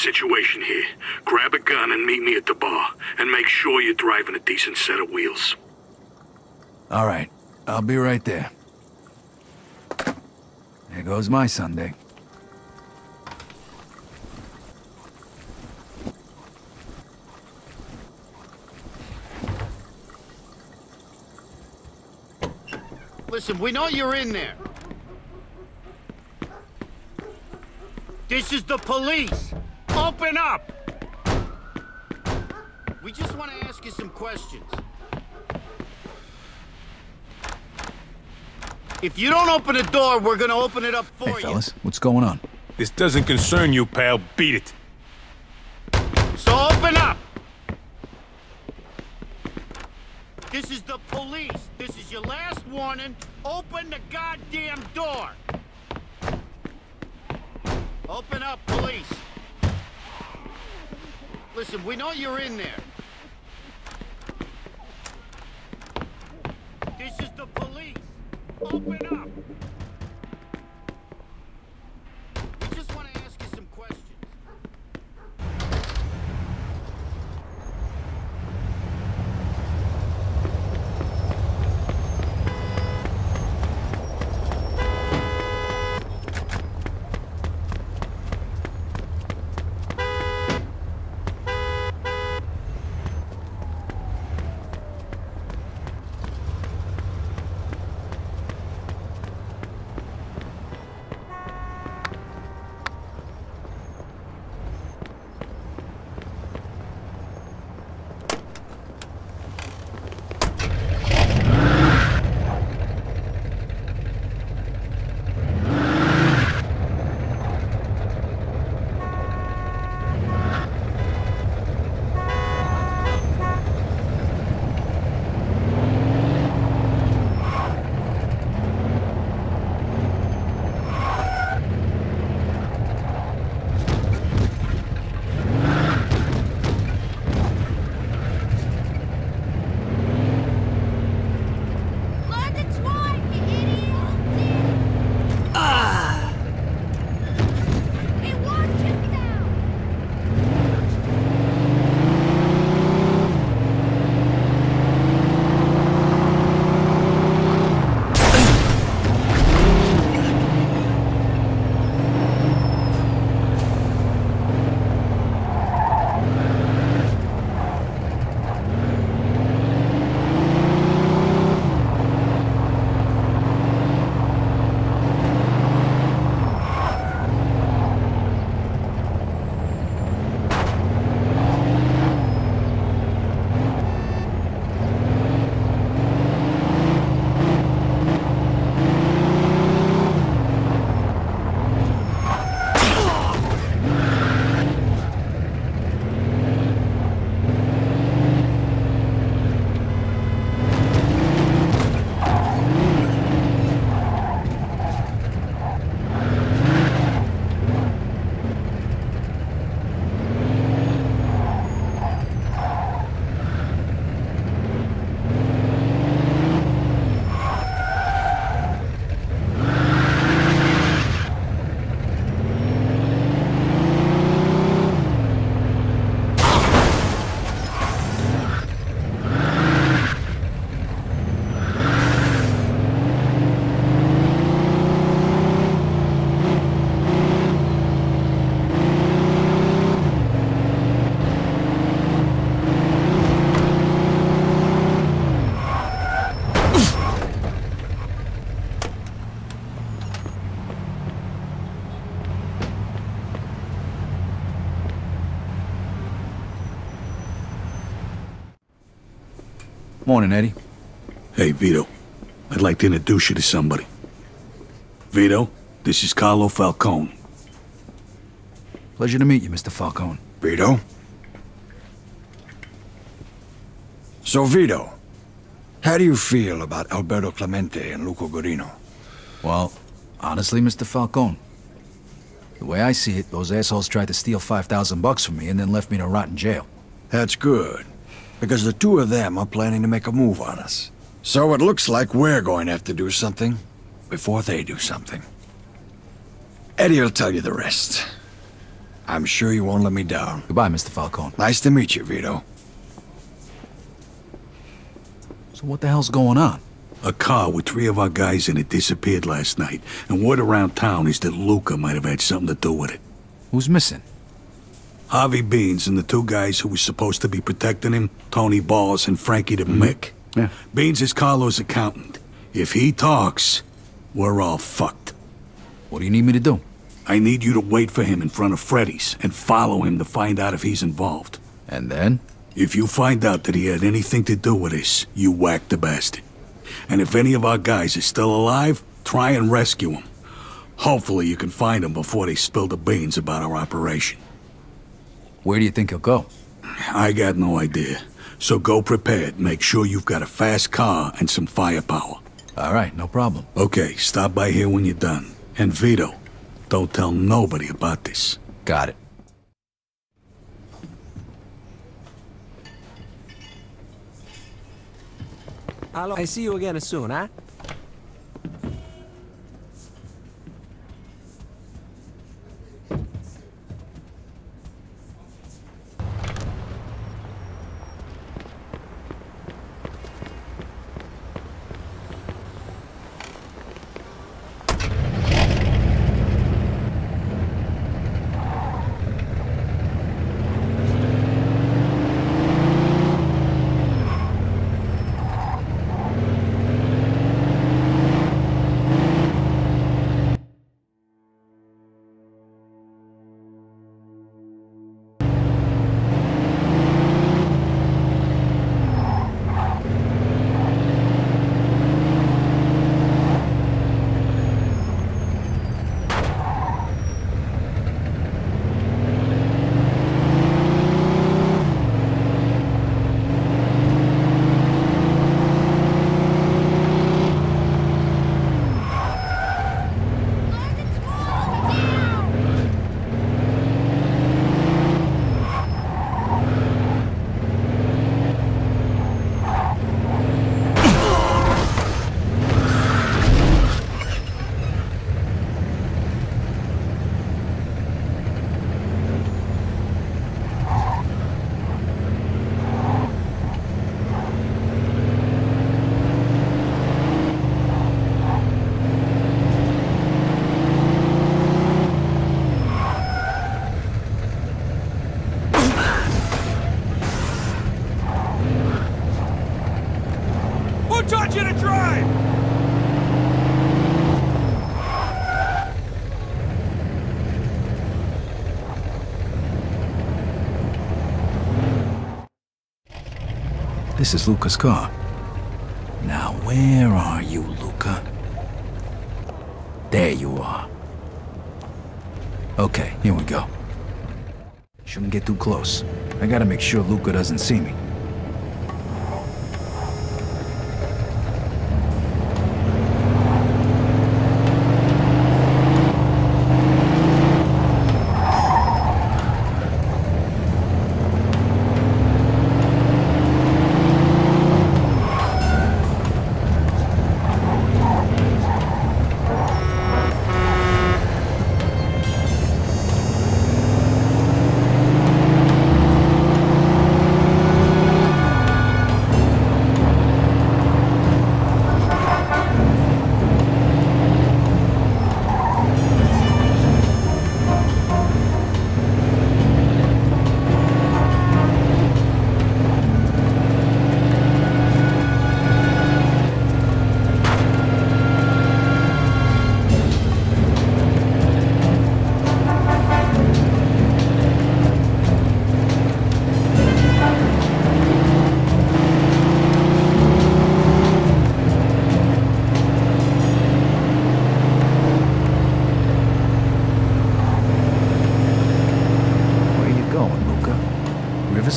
we got a situation here. Grab a gun and meet me at the bar. And make sure you're driving a decent set of wheels. All right. I'll be right there. There goes my Sunday. Listen, we know you're in there. This is the police. Open up! We just want to ask you some questions. If you don't open the door, we're gonna open it up for Hey, you. fellas, what's going on? This doesn't concern you, pal. Beat it. So open up! This is the police. This is your last warning. Open the goddamn door. Open up, police. Listen, we know you're in there. This is the police. Open up. Morning, Eddie. Hey, Vito. I'd like to introduce you to somebody. Vito, this is Carlo Falcone. Pleasure to meet you, Mr. Falcone. Vito? So, Vito, how do you feel about Alberto Clemente and Luca Gurino? Well, honestly, Mr. Falcone, the way I see it, those assholes tried to steal 5,000 bucks from me and then left me to rot in jail. That's good, because the two of them are planning to make a move on us. So it looks like we're going to have to do something before they do something. Eddie will tell you the rest. I'm sure you won't let me down. Goodbye, Mr. Falcone. Nice to meet you, Vito. So what the hell's going on? A car with three of our guys in it disappeared last night, and word around town is that Luca might have had something to do with it. Who's missing? Harvey Beans and the two guys who were supposed to be protecting him, Tony Balls and Frankie the mm-hmm. Mick. Yeah. Beans is Carlo's accountant. If he talks, we're all fucked. What do you need me to do? I need you to wait for him in front of Freddy's and follow him to find out if he's involved. And then? If you find out that he had anything to do with this, you whack the bastard. And if any of our guys is still alive, try and rescue him. Hopefully you can find him before they spill the beans about our operation. Where do you think he'll go? I got no idea. So go prepared. Make sure you've got a fast car and some firepower. All right, no problem. Okay, stop by here when you're done. And Vito, don't tell nobody about this. Got it. I'll I see you again soon, huh? This is Luca's car. Now, where are you, Luca? There you are. Okay, here we go. Shouldn't get too close. I gotta make sure Luca doesn't see me.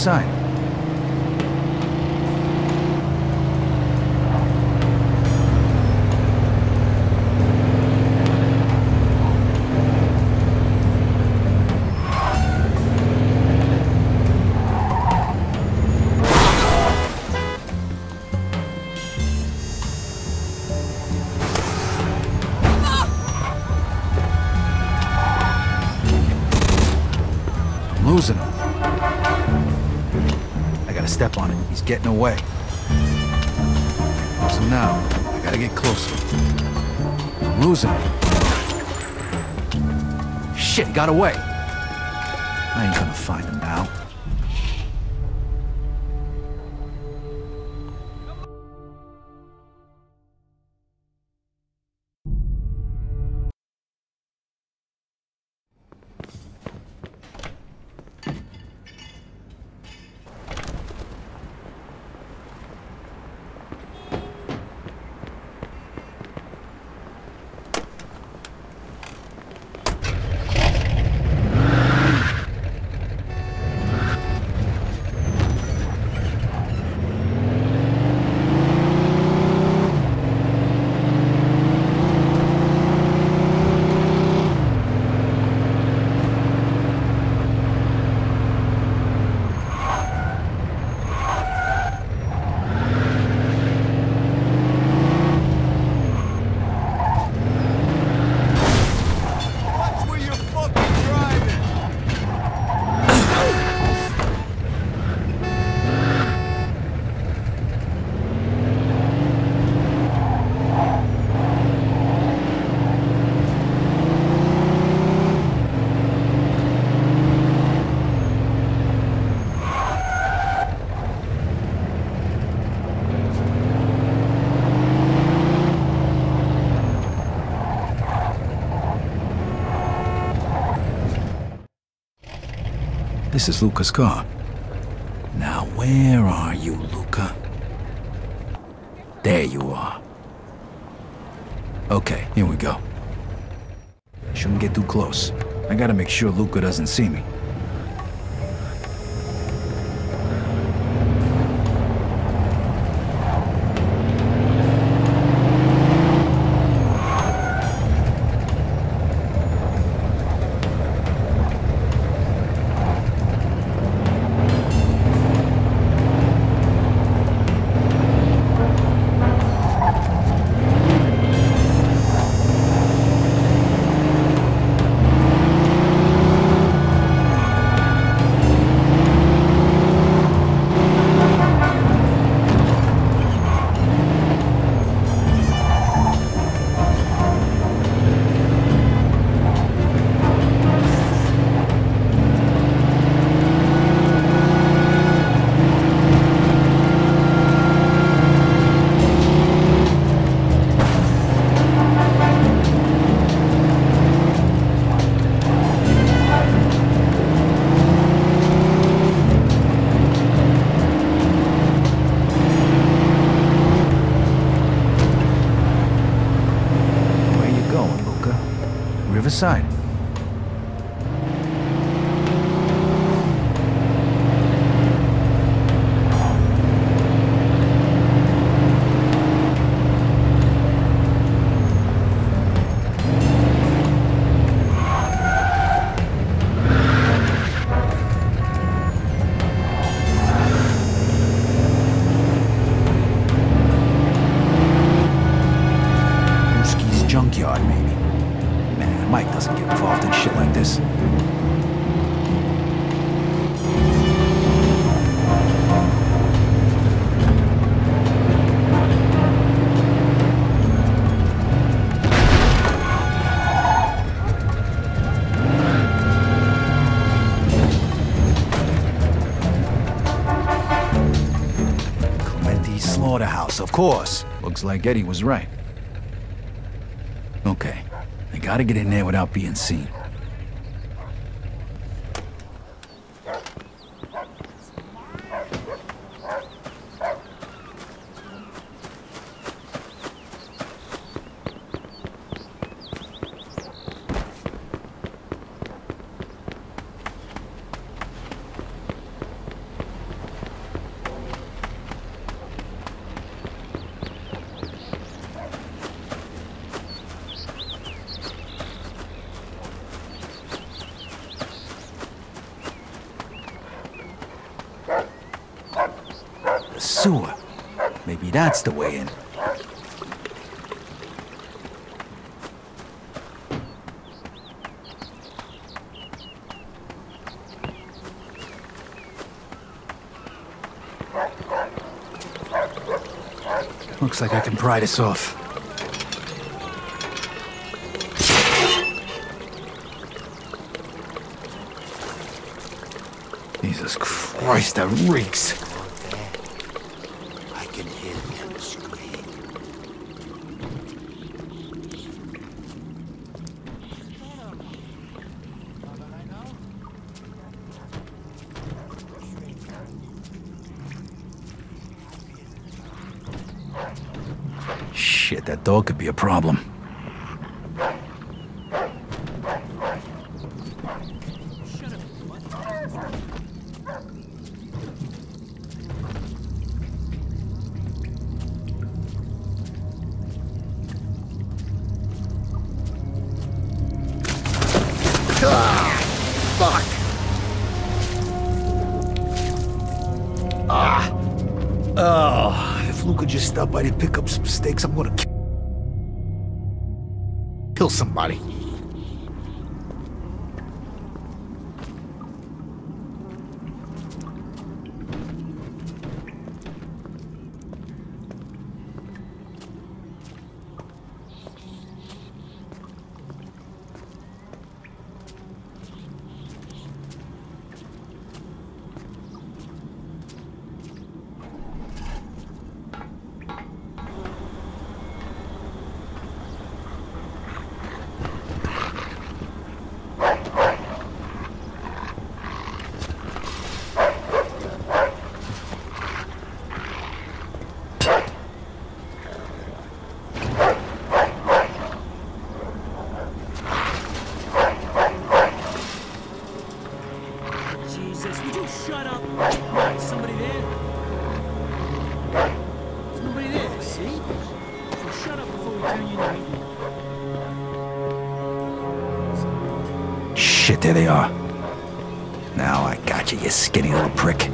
Riverside. Getting away. So now, I gotta get closer. I'm losing him. Shit, got away. I ain't gonna find him This is Luca's car. Now, where are you, Luca? There you are. Okay, here we go. Shouldn't get too close. I gotta make sure Luca doesn't see me. Course. Looks like Eddie was right. Okay, I gotta get in there without being seen. sewer. Maybe that's the way in. Looks like I can pry this off. Jesus Christ, that reeks. all could be a problem. Ah. Ah. if luca just stopped by to pick up some steaks. I'm gonna kill somebody. there they are. Now I got you, you skinny little prick.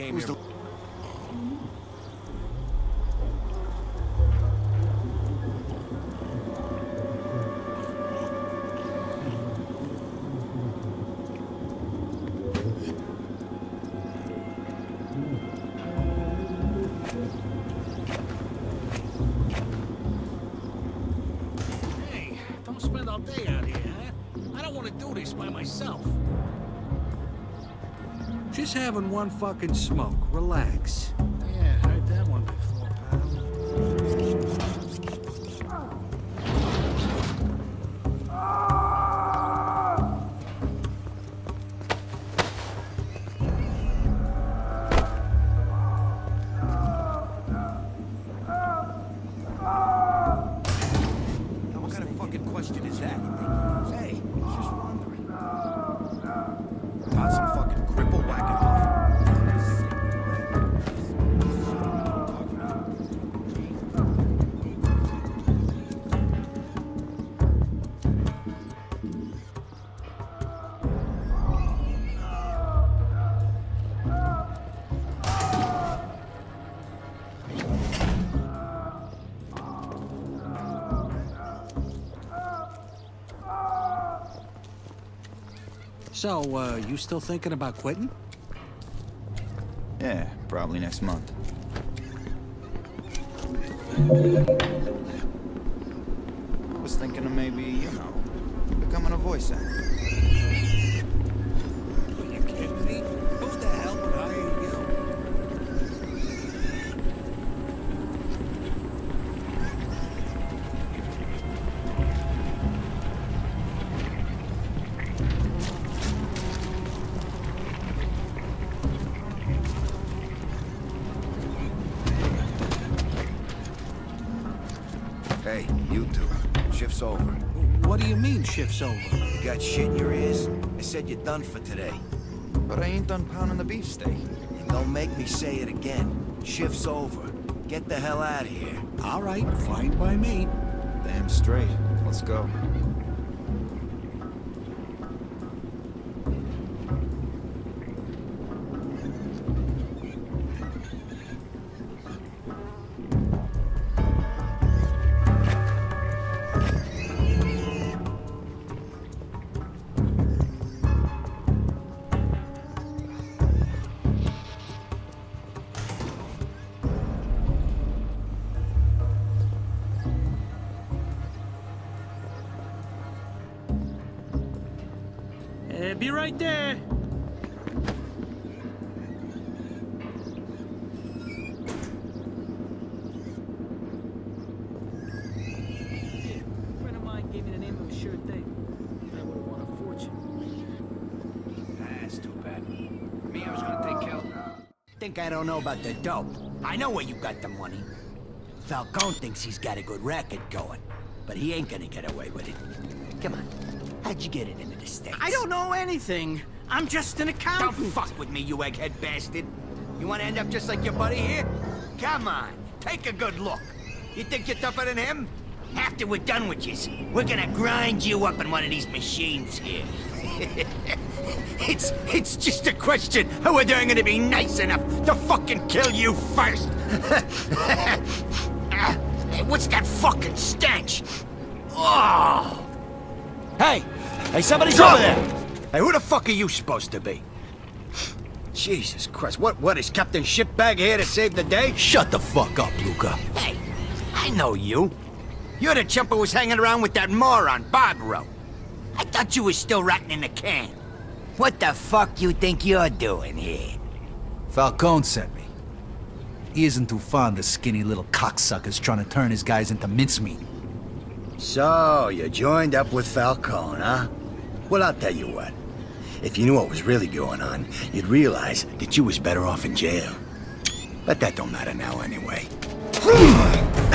came Who's here Just having one fucking smoke. Relax. So, uh, you still thinking about quitting? Yeah, probably next month. I was thinking of maybe, you know, becoming a voice actor. Shift's over. What do you mean, shift's over? You got shit in your ears? I said you're done for today. But I ain't done pounding the beefsteak. And don't make me say it again. Shift's over. Get the hell out of here. All right, fine by me. Damn straight. Let's go. I don't know about the dope. I know where you got the money. Falcone thinks he's got a good racket going, but he ain't gonna get away with it. Come on, how'd you get it into the States? I don't know anything. I'm just an accountant. Don't fuck with me, you egghead bastard. You wanna end up just like your buddy here? Come on, take a good look. You think you're tougher than him? After we're done with you, we're gonna grind you up in one of these machines here. it's it's just a question of whether I'm gonna be nice enough to fucking kill you first. Ah, What's that fucking stench? Oh! Hey! Hey, somebody's over there! Hey, who the fuck are you supposed to be? Jesus Christ, what, what, is Captain Shitbag here to save the day? Shut the fuck up, Luca. Hey, I know you. You're the chump who was hanging around with that moron, Barbaro. I thought you was still rotting in the can. What the fuck you think you're doing here? Falcone sent me. He isn't too fond of skinny little cocksuckers trying to turn his guys into mincemeat. So, you joined up with Falcone, huh? Well, I'll tell you what. If you knew what was really going on, you'd realize that you was better off in jail. But that don't matter now anyway.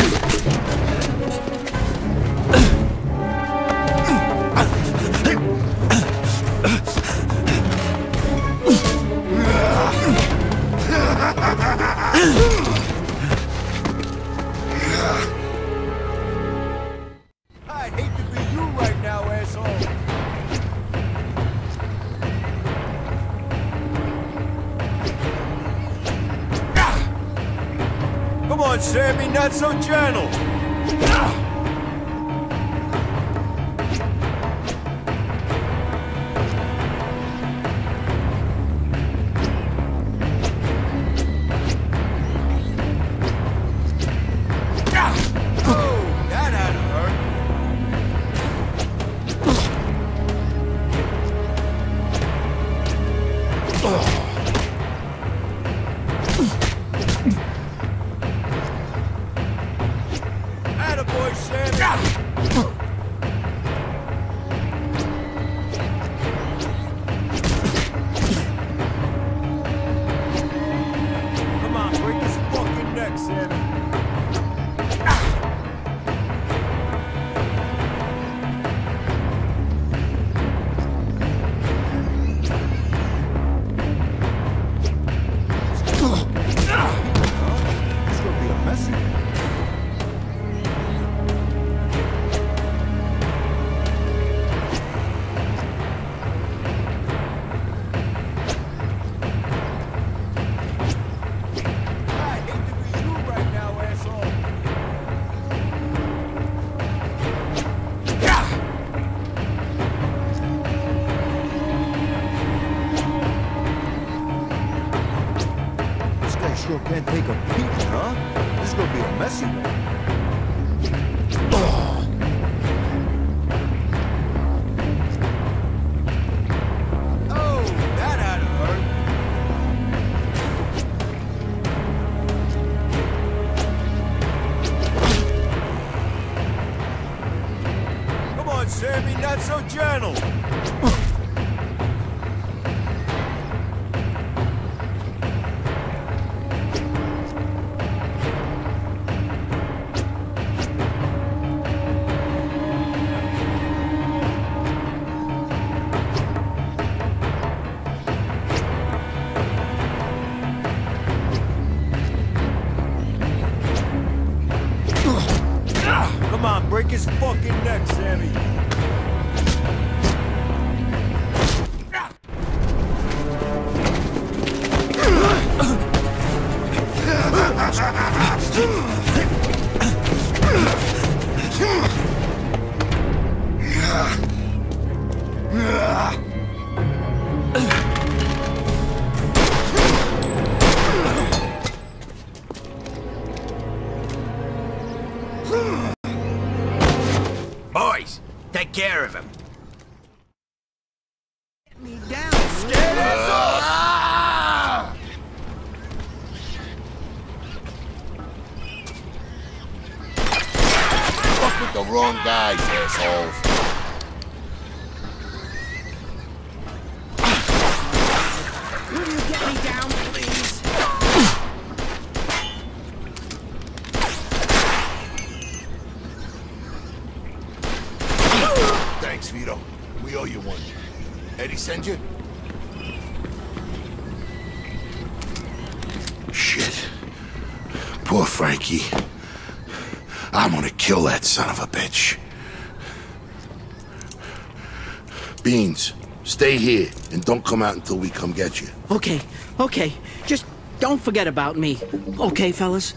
Beans, stay here and don't come out until we come get you. Okay, okay. Just don't forget about me. Okay, fellas?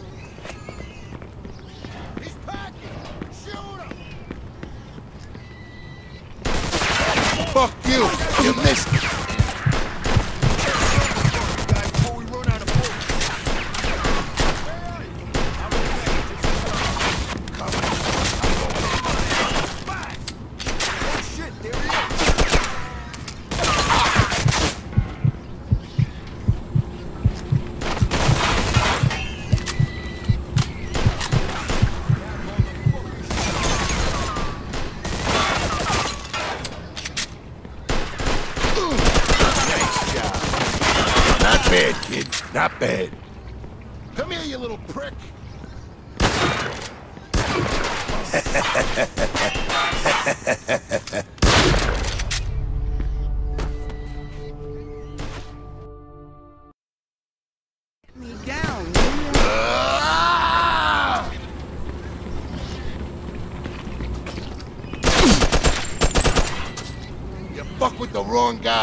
Fuck you! You missed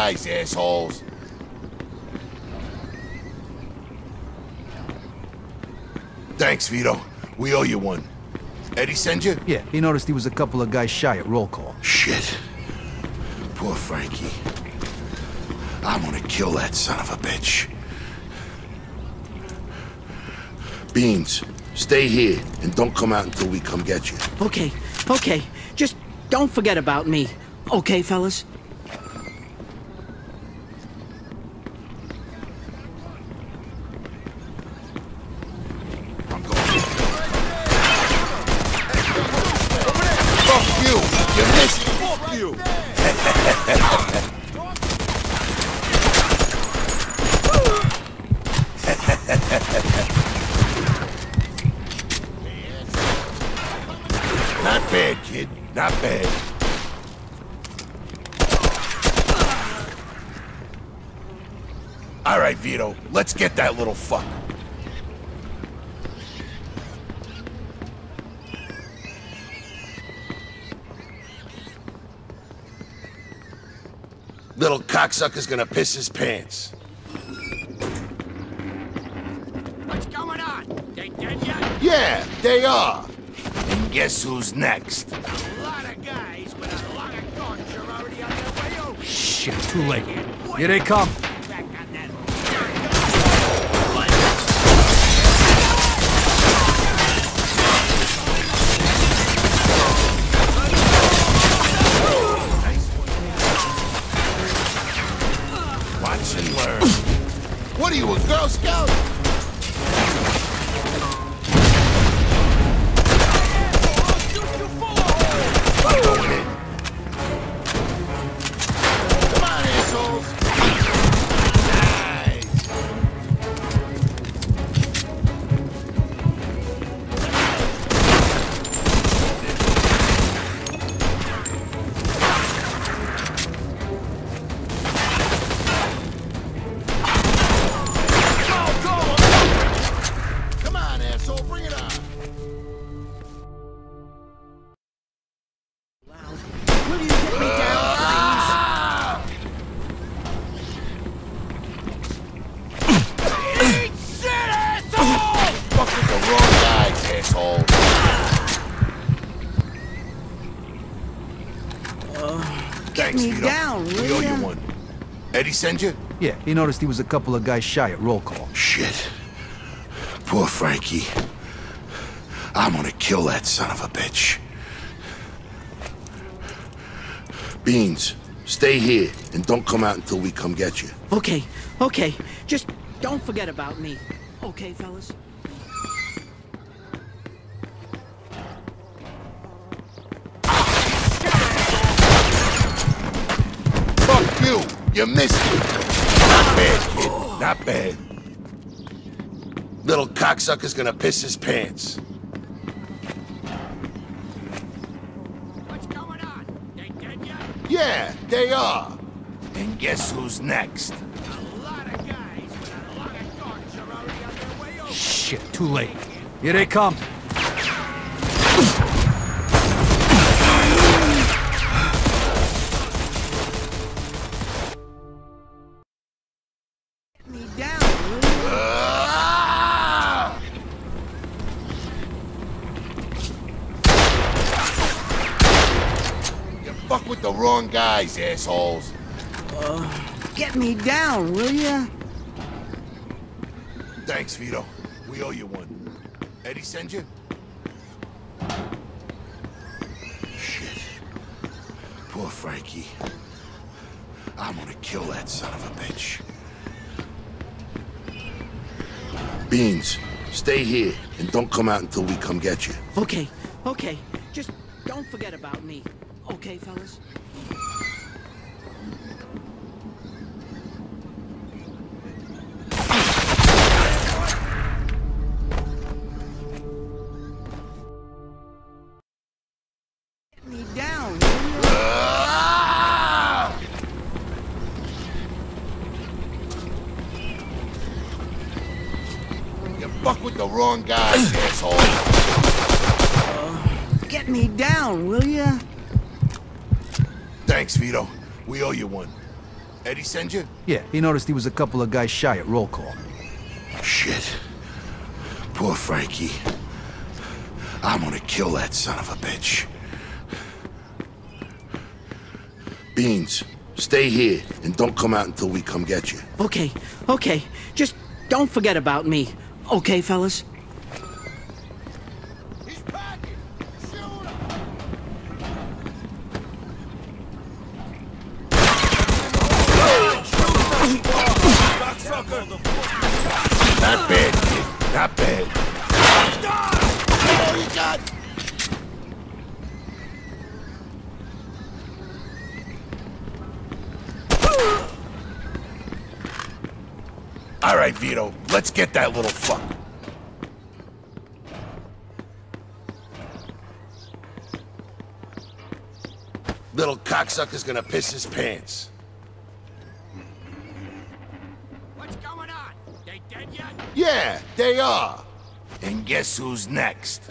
wrong guys, assholes. Thanks, Vito. We owe you one. Eddie send you? Yeah, he noticed he was a couple of guys shy at roll call. Shit. Poor Frankie. I'm gonna kill that son of a bitch. Beans, stay here and don't come out until we come get you. Okay, okay. Just don't forget about me. Okay, fellas? Fuck you! You missed it! Fuck you! Not bad, kid. Not bad. All right, Vito. Let's get that little fuck. Little cocksucker's gonna piss his pants. What's going on? They dead yet? Yeah, they are. And guess who's next? A lot of guys with a lot of guns are already on their way over. Shit, too late. Here they come. Eddie send you? Yeah, he noticed he was a couple of guys shy at roll call. Shit. Poor Frankie. I'm gonna kill that son of a bitch. Beans, stay here and don't come out until we come get you. Okay, okay. Just don't forget about me. Okay, fellas? You! You missed it! Not bad, kid. Not bad. Little cocksucker's gonna piss his pants. What's going on? They dead yet? Yeah, they are. And guess who's next? A lot of guys with a lot of guns are already on their way over. Shit, too late. Here they come. Fuck with the wrong guys, assholes. Uh, get me down, will ya? Thanks, Vito. We owe you one. Eddie send you? Shit. Poor Frankie. I'm gonna kill that son of a bitch. Beans, stay here and don't come out until we come get you. Okay, okay. Just don't forget about me. Okay, fellas? Eddie send you? Yeah, he noticed he was a couple of guys shy at roll call. Shit. Poor Frankie. I'm gonna kill that son of a bitch. Beans, stay here and don't come out until we come get you. Okay, okay. Just don't forget about me. Okay, fellas? All right, Vito. Let's get that little fuck. Little cocksucker's gonna piss his pants. What's going on? They dead yet? Yeah, they are. And guess who's next?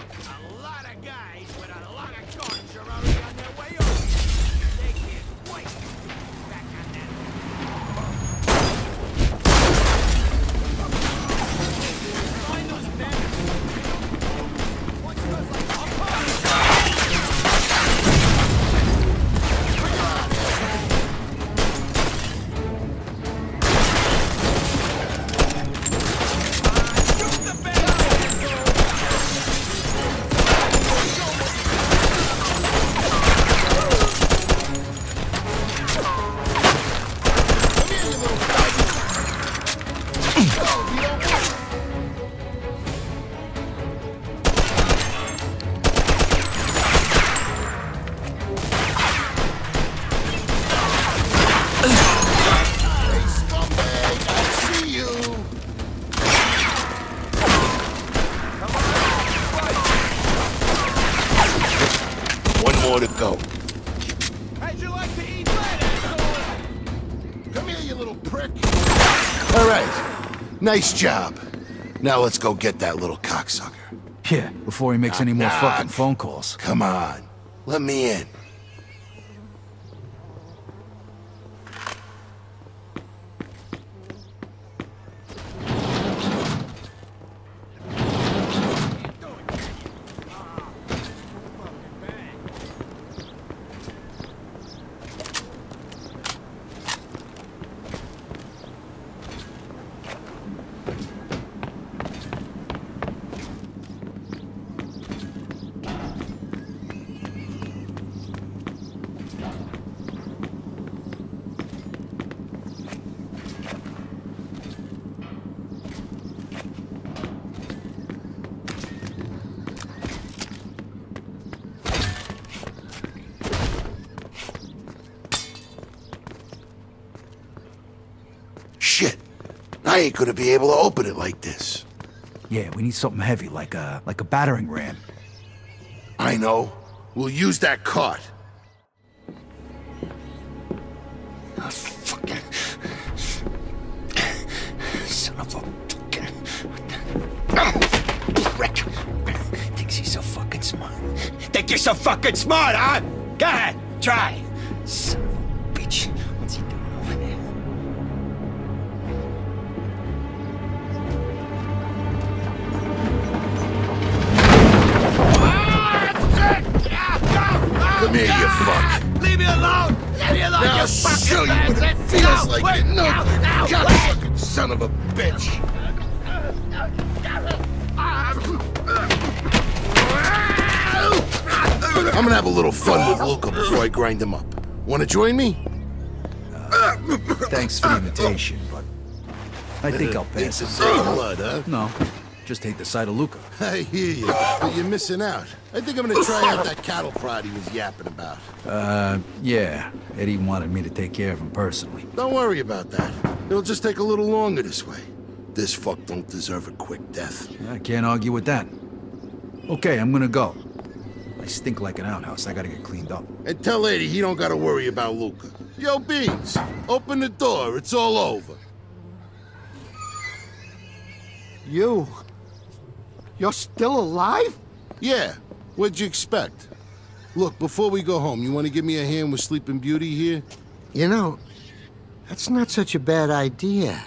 Nice job. Now let's go get that little cocksucker. Yeah, before he makes any more Knock, fucking phone calls. Come on. Let me in. I ain't gonna be able to open it like this. Yeah, we need something heavy, like a like a battering ram. I know. We'll use that cart. Oh, fucking... Son of a fucking... Prick. Thinks he's so fucking smart. Think you're so fucking smart, huh? Go ahead, try. I'm gonna have a little fun with Luca before I grind him up. Wanna join me? Thanks for the invitation, but I think I'll pass It's it. the blood, huh? No, just hate the sight of Luca. I hear you, but you're missing out. I think I'm gonna try out that cattle prod he was yapping about. Uh, yeah. Eddie wanted me to take care of him personally. Don't worry about that. It'll just take a little longer this way. This fuck don't deserve a quick death. I can't argue with that. Okay, I'm gonna go. I stink like an outhouse. I gotta get cleaned up. And tell Lady he don't gotta worry about Luca. Yo, Beans, open the door. It's all over. You? You're still alive? Yeah, what'd you expect? Look, before we go home, you want to give me a hand with Sleeping Beauty here? You know, that's not such a bad idea.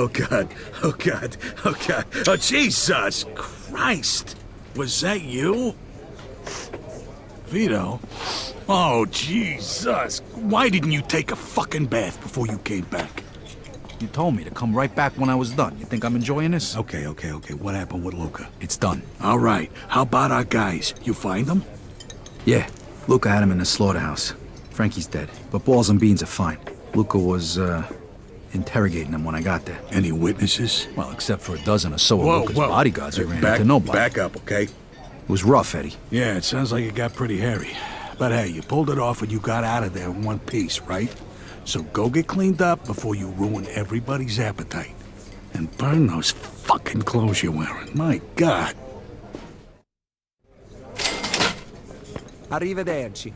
Oh God, oh God, oh God, oh Jesus Christ. Was that you? Vito? Oh, Jesus. Why didn't you take a fucking bath before you came back? You told me to come right back when I was done. You think I'm enjoying this? Okay, okay, okay. What happened with Luca? It's done. All right. How about our guys? You find them? Yeah, Luca had him in the slaughterhouse. Frankie's dead, but Balls and Beans are fine. Luca was, uh, interrogating them when I got there. Any witnesses? Well, except for a dozen or so of Luca's whoa. bodyguards we ran back, into nobody. Back up, okay? It was rough, Eddie. Yeah, it sounds like it got pretty hairy. But hey, you pulled it off and you got out of there in one piece, right? So go get cleaned up before you ruin everybody's appetite. And burn those fucking clothes you're wearing. My God. Arrivederci.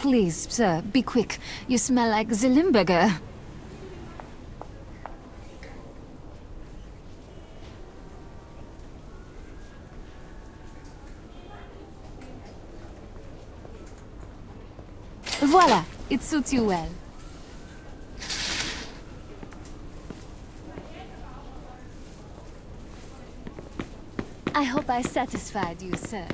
Please, sir, be quick. You smell like the Limburger. Voila, it suits you well. I hope I satisfied you, sir.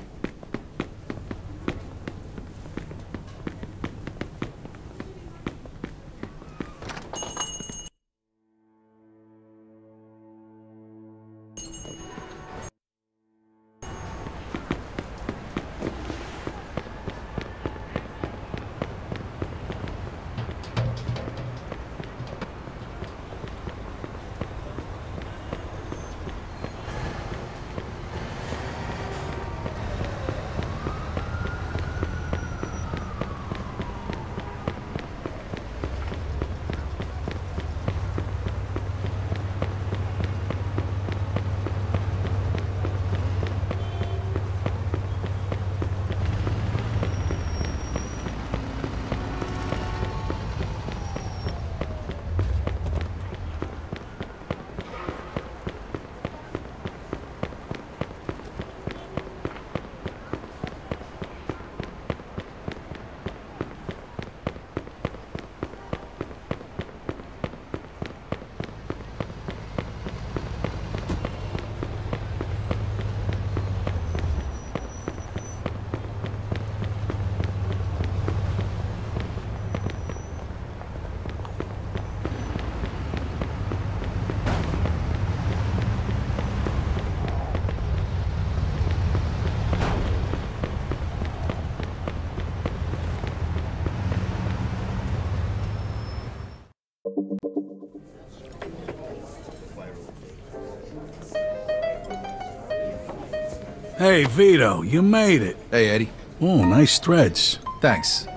Hey, Vito, you made it. Hey, Eddie. Oh, nice threads. Thanks.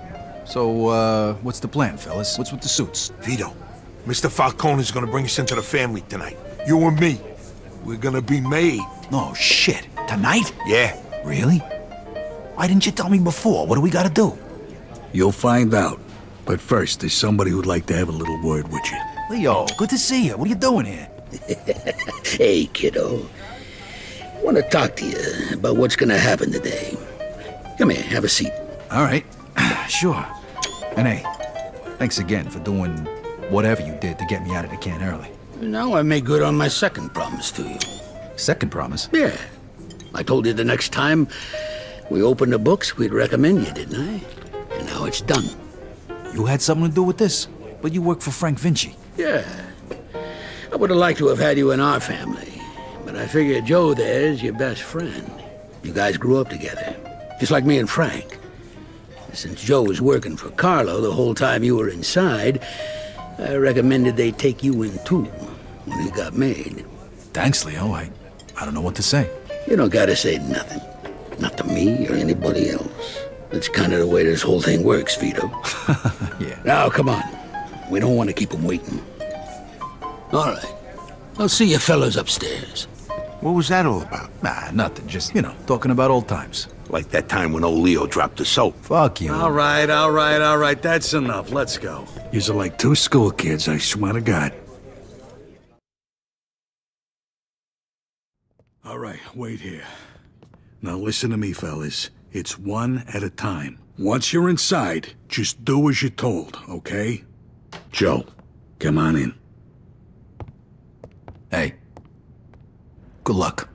So, uh, what's the plan, fellas? What's with the suits? Vito, Mr. Falcone is gonna bring us into the family tonight. You and me. We're gonna be made. Oh, shit. Tonight? Yeah. Really? Why didn't you tell me before? What do we gotta do? You'll find out. But first, there's somebody who'd like to have a little word with you. Leo, good to see you. What are you doing here? Hey, kiddo. I want to talk to you about what's going to happen today. Come here, have a seat. All right. sure. And hey, thanks again for doing whatever you did to get me out of the can early. Now I make good on my second promise to you. Second promise? Yeah. I told you the next time we opened the books, we'd recommend you, didn't I? And now it's done. You had something to do with this? But you work for Frank Vinci. Yeah. I would have liked to have had you in our family, I figured Joe there is your best friend. You guys grew up together, just like me and Frank. Since Joe was working for Carlo the whole time you were inside, I recommended they take you in too when he got made. Thanks, Leo. I, I don't know what to say. You don't gotta say nothing. Not to me or anybody else. That's kind of the way this whole thing works, Vito. yeah. Now, come on. We don't want to keep him waiting. All right. I'll see you fellas upstairs. What was that all about? Nah, nothing. Just, you know, talking about old times. Like that time when old Leo dropped the soap. Fuck you. All right, all right, all right. That's enough. Let's go. Yous are like two school kids, I swear to God. All right, wait here. Now listen to me, fellas. It's one at a time. Once you're inside, just do as you're told, okay? Joe, come on in. Hey. Good luck.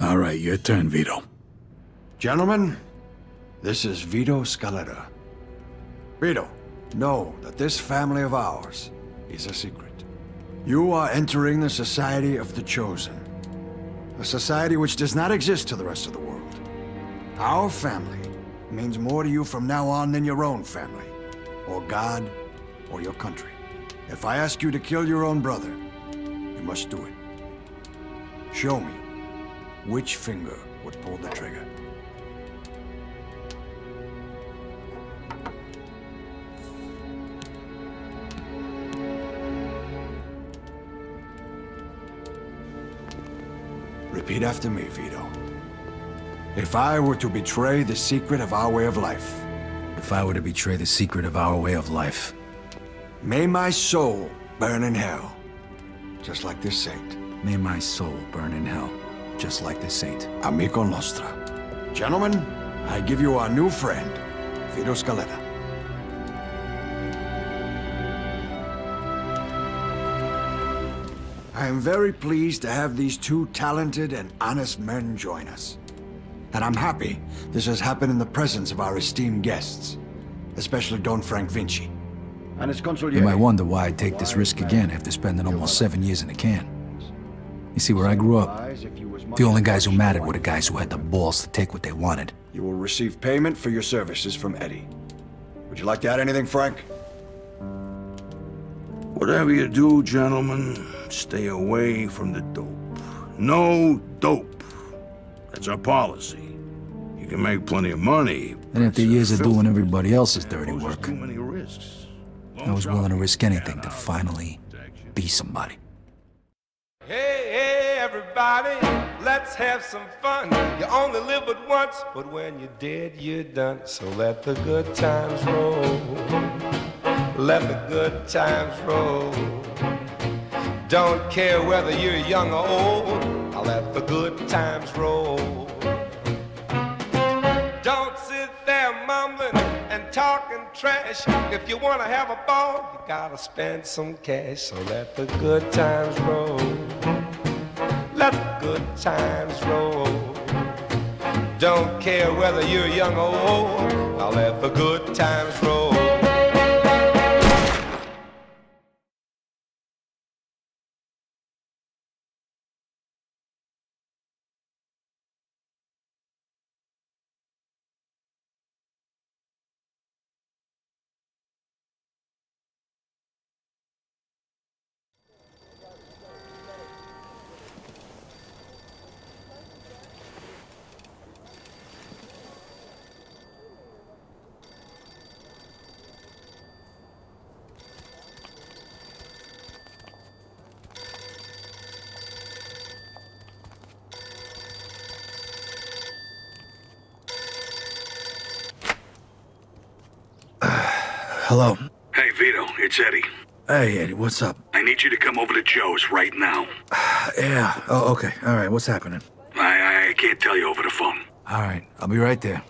All right, your turn, Vito. Gentlemen, this is Vito Scaletta. Vito, know that this family of ours is a secret. You are entering the Society of the Chosen. A society which does not exist to the rest of the world. Our family means more to you from now on than your own family, or God, or your country. If I ask you to kill your own brother, you must do it. Show me which finger would pull the trigger. Repeat after me, Vito. If I were to betray the secret of our way of life, If I were to betray the secret of our way of life, may my soul burn in hell, just like this saint. may my soul burn in hell, just like this saint. Amico Nostra. Gentlemen, I give you our new friend, Vito Scaletta. I am very pleased to have these two talented and honest men join us. And I'm happy this has happened in the presence of our esteemed guests, especially Don Frank Vinci. And his consigliere. You might wonder why I'd take this risk again after spending almost seven years in a can. You see, where I grew up, the only guys who mattered were the guys who had the balls to take what they wanted. You will receive payment for your services from Eddie. Would you like to add anything, Frank? Whatever you do, gentlemen, stay away from the dope. No dope. That's our policy. You can make plenty of money. And after years of doing everybody else's dirty work, Too many risks. I was willing to risk anything to finally be somebody. Hey, hey, everybody, let's have some fun. You only live but once, but when you're dead, you're done. So let the good times roll. Let the good times roll. Don't care whether you're young or old. I'll let the good times roll. Don't sit there mumbling and talking trash. If you wanna have a ball, you gotta spend some cash. So let the good times roll. Let the good times roll. Don't care whether you're young or old. I'll let the good times roll. Hello. Hey, Vito, it's Eddie. Hey, Eddie, what's up? I need you to come over to Joe's right now. Yeah. Oh, okay. All right. What's happening? I, I can't tell you over the phone. All right. I'll be right there.